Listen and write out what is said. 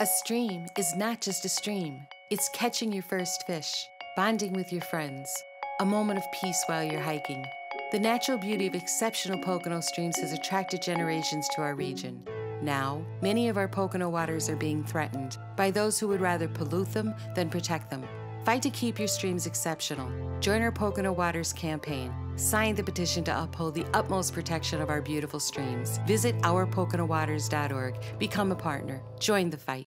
A stream is not just a stream, it's catching your first fish, bonding with your friends, a moment of peace while you're hiking. The natural beauty of exceptional Pocono streams has attracted generations to our region. Now, many of our Pocono waters are being threatened by those who would rather pollute them than protect them. Fight to keep your streams exceptional. Join our Pocono Waters campaign. Sign the petition to uphold the utmost protection of our beautiful streams. Visit ourpoconowaters.org. Become a partner. Join the fight.